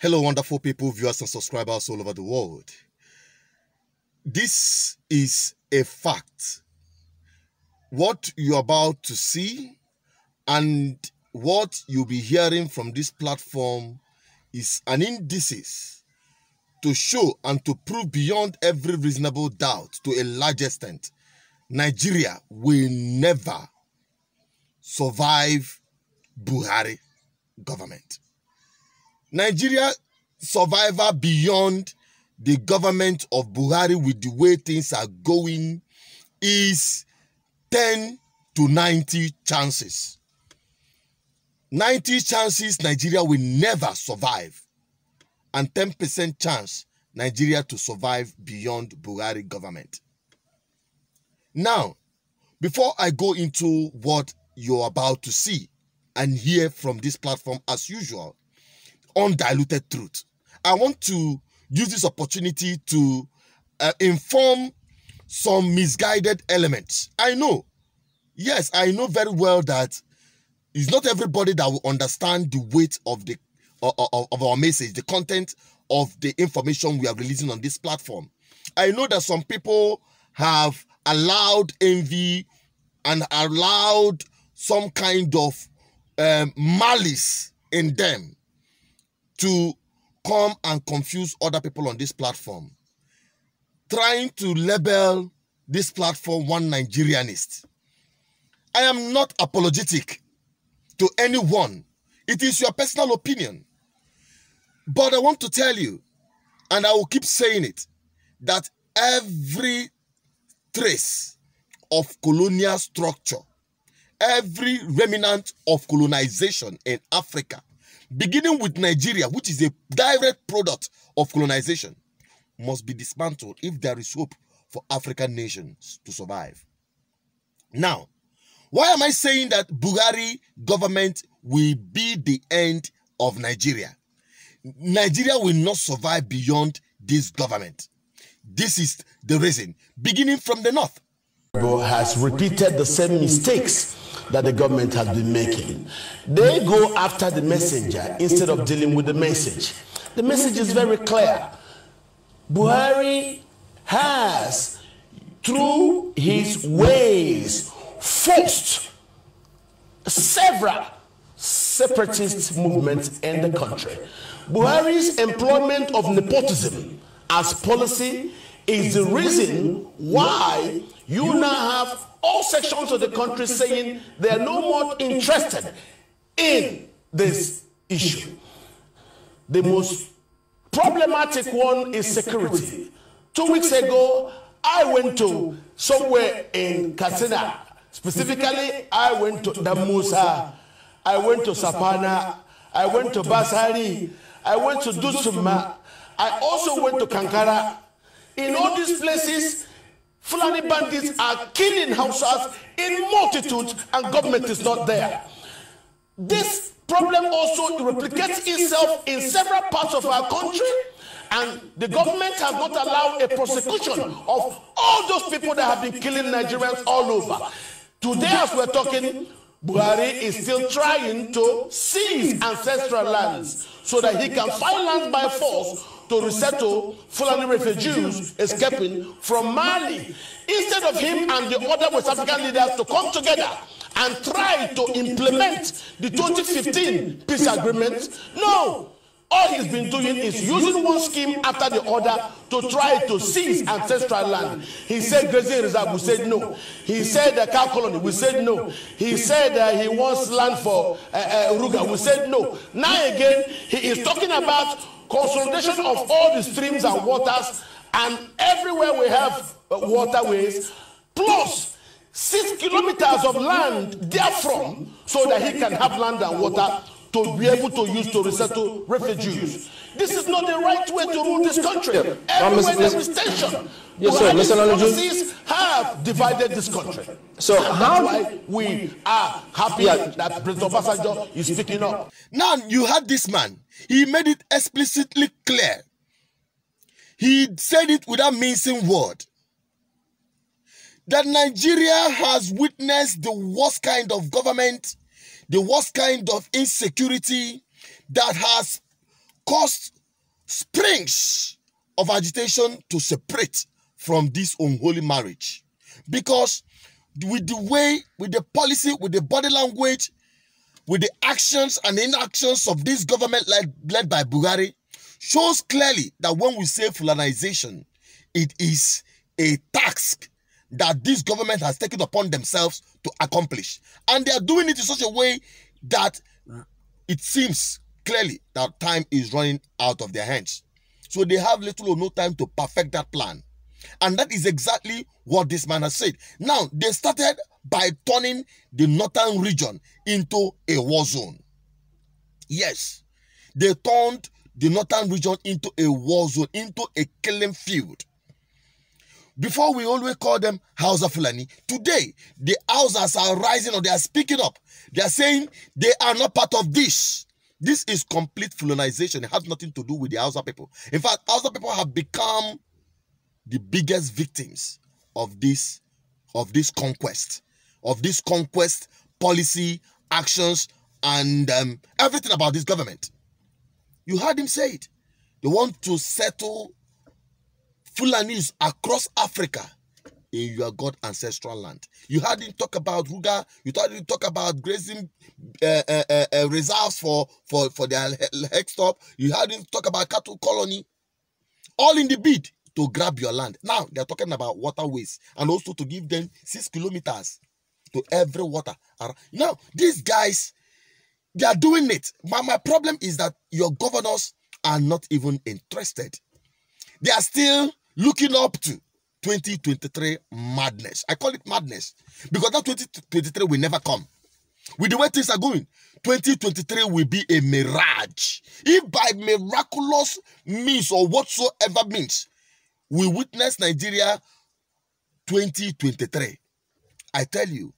Hello, wonderful people, viewers, and subscribers all over the world. This is a fact. What you're about to see and what you'll be hearing from this platform is an indices to show and to prove beyond every reasonable doubt to a large extent Nigeria will never survive Buhari government. Nigeria survivor beyond the government of Buhari with the way things are going is 10 to 90 chances. 90 chances Nigeria will never survive and 10% chance Nigeria to survive beyond Buhari government. Now, before I go into what you're about to see and hear from this platform as usual, undiluted truth. I want to use this opportunity to uh, inform some misguided elements. I know, yes, I know very well that it's not everybody that will understand the weight of the of, of our message, the content of the information we are releasing on this platform. I know that some people have allowed envy and allowed some kind of um, malice in them to come and confuse other people on this platform, trying to label this platform one Nigerianist. I am not apologetic to anyone. It is your personal opinion. But I want to tell you, and I will keep saying it, that every trace of colonial structure, every remnant of colonization in Africa beginning with Nigeria, which is a direct product of colonization, must be dismantled if there is hope for African nations to survive. Now, why am I saying that Buhari government will be the end of Nigeria? Nigeria will not survive beyond this government. This is the reason, beginning from the north. Has repeated the same mistakes that the government has been making. They go after the messenger instead of dealing with the message. The message is very clear. Buhari has, through his ways, forced several separatist movements in the country. Buhari's employment of nepotism as policy is the reason why you now have all sections of the country saying they are no more interested in this issue. The most problematic one is security. Two weeks ago, I went to somewhere in Katsina. Specifically, I went to Danmusa, I went to Safana, I went to Batsari, I went to Dusuma, I also went to Kankara. In all these places, Fulani bandits are killing Hausas in multitudes and government is not there. This problem also replicates itself in several parts of our country and the government has not allowed a prosecution of all those people that have been killing Nigerians all over. Today as we're talking, Buhari is still trying to seize ancestral lands so that he can find lands by force to resettle Fulani refugees escaping from Mali. Instead of him and the other West African leaders to come together and try to implement the 2015 peace agreement, no. All he's been doing is using one scheme after the other to try to seize ancestral land. He said grazing reserve, we said no. He said the cow colony, we said no. He said uh, he wants land for uh, uh, Ruga, we said no. Now again, he is talking about consolidation of all the streams and waters and everywhere we have uh, waterways plus six kilometers of land therefrom so that he can have land and water to be able to use to resettle refugees. This is not the right way to rule this country. Yeah. Everywhere there is tension. Yes, sir. Mr. policies have divided this country. So That's how why we are happy Yeah. that President Obasanjo is speaking up. Now you had this man. He made it explicitly clear. He said it without mincing word. That Nigeria has witnessed the worst kind of government, the worst kind of insecurity that has caused springs of agitation to separate from this unholy marriage. Because with the way, with the policy, with the body language, with the actions and inactions of this government led, led by Buhari, shows clearly that when we say fulanization, it is a task that this government has taken upon themselves to accomplish. And they are doing it in such a way that it seems clearly that time is running out of their hands. So they have little or no time to perfect that plan. And that is exactly what this man has said. Now, they started by turning the northern region into a war zone. Yes, they turned the northern region into a war zone, into a killing field. Before we always call them Hausa Fulani, today the Hausas are rising or they are speaking up. They are saying they are not part of this. This is complete Fulanization. It has nothing to do with the Hausa people. In fact, Hausa people have become the biggest victims of this of this conquest, of this conquest policy, actions, and um, everything about this government. You heard him say it. They want to settle Fulanis across Africa in your God ancestral land. You hadn't talk about Ruga. You him talk about grazing uh, uh, uh, reserves for for for their hex stop. You hadn't talk about cattle colony. All in the bid to grab your land. Now they're talking about waterways and also to give them six kilometers to every water. Now these guys, they are doing it. But my problem is that your governors are not even interested. They are still looking up to 2023 madness. I call it madness because that 2023 will never come. With the way things are going, 2023 will be a mirage. If by miraculous means or whatsoever means, we witness Nigeria 2023, I tell you,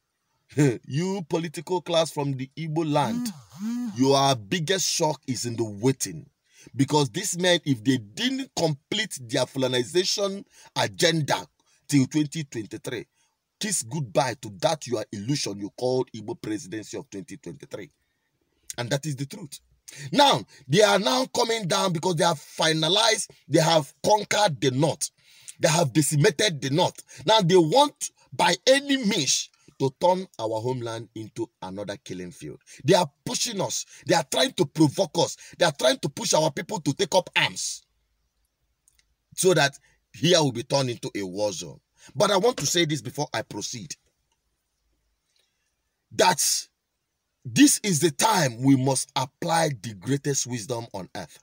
you political class from the Igbo land, mm-hmm. your biggest shock is in the waiting. Because this men, if they didn't complete their Fulanization agenda till 2023, kiss goodbye to that your illusion you called Igbo presidency of 2023. And that is the truth. Now, they are now coming down because they have finalized, they have conquered the north. They have decimated the north. Now, they want by any means to turn our homeland into another killing field. They are pushing us. They are trying to provoke us. They are trying to push our people to take up arms so that here will be turned into a war zone. But I want to say this before I proceed. That this is the time we must apply the greatest wisdom on earth.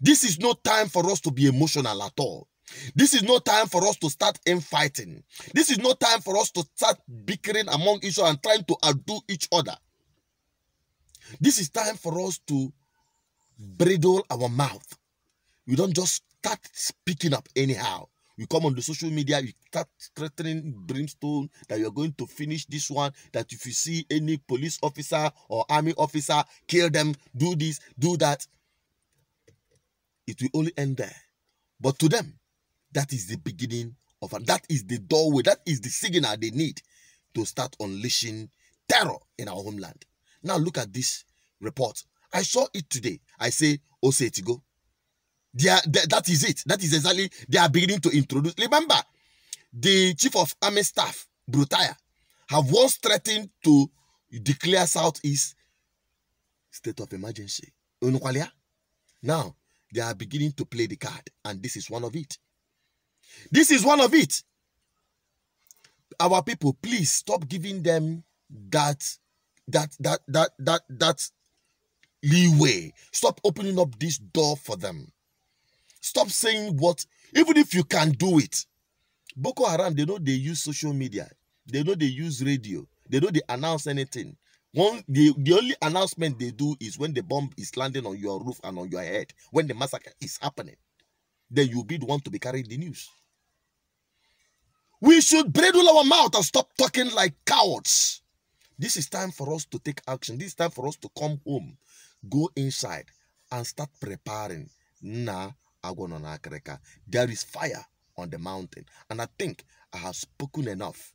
This is no time for us to be emotional at all. This is no time for us to start infighting. This is no time for us to start bickering among each other and trying to outdo each other. This is time for us to bridle our mouth. We don't just start speaking up anyhow. You come on the social media, you start threatening brimstone that you're going to finish this one. That if you see any police officer or army officer, kill them, do this, do that. It will only end there. But to them, that is the beginning of and that is the doorway, that is the signal they need to start unleashing terror in our homeland. Now look at this report. I saw it today. I say, oh, say to go. They are, they, that is it. That is exactly they are beginning to introduce. Remember, the chief of army staff, Buratai, have once threatened to declare Southeast state of emergency. Now they are beginning to play the card, and this is one of it. This is one of it. Our people, please stop giving them that that that that that that leeway. Stop opening up this door for them. Stop saying what, even if you can do it. Boko Haram, they know they use social media. They know they use radio. They know they announce anything. One, the, the only announcement they do is when the bomb is landing on your roof and on your head, when the massacre is happening. Then you'll be the one to be carrying the news. We should bridle our mouth and stop talking like cowards. This is time for us to take action. This is time for us to come home, go inside, and start preparing. Na There is fire on the mountain. And I think I have spoken enough.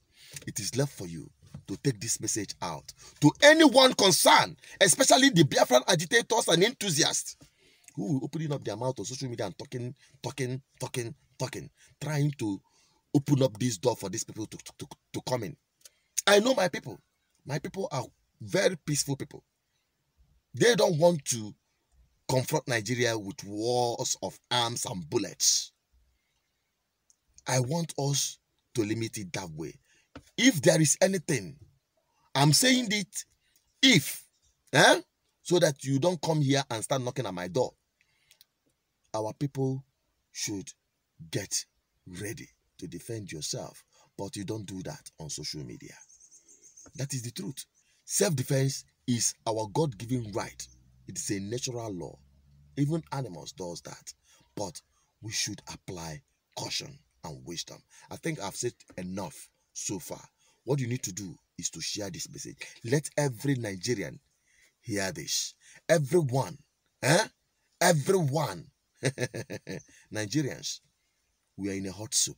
It is left for you to take this message out to anyone concerned, especially the Biafran agitators and enthusiasts who will opening up their mouth on social media and talking, talking, talking, talking, trying to open up this door for these people to, to, to come in. I know my people. My people are very peaceful people. They don't want to confront Nigeria with wars of arms and bullets. I want us to limit it that way. If there is anything, I'm saying it if, eh? so that you don't come here and start knocking at my door. Our people should get ready to defend yourself, but you don't do that on social media. That is the truth. Self defense is our God given right, it is a natural law. Even animals does that, but we should apply caution and wisdom. I think I've said enough so far. What you need to do is to share this message. Let every Nigerian hear this. Everyone, eh? Everyone, Nigerians, we are in a hot soup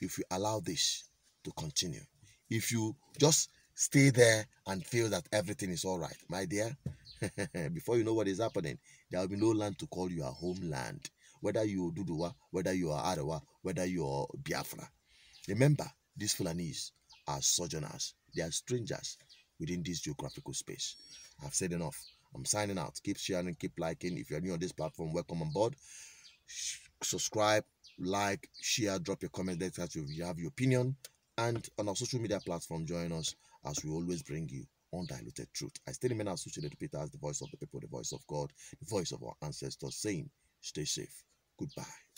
if you allow this to continue. If you just stay there and feel that everything is all right, my dear, before you know what is happening, there will be no land to call your homeland. Whether you are Duduwa, whether you are Arewa, whether you are Biafra. Remember, these Fulanese are sojourners. They are strangers within this geographical space. I've said enough. I'm signing out. Keep sharing, keep liking. If you're new on this platform, welcome on board. Subscribe, like, share, drop your comment there that you have your opinion. And on our social media platform, join us as we always bring you undiluted truth. I still remain associated Peter as the voice of the people, the voice of God, the voice of our ancestors, saying, Stay safe. Goodbye.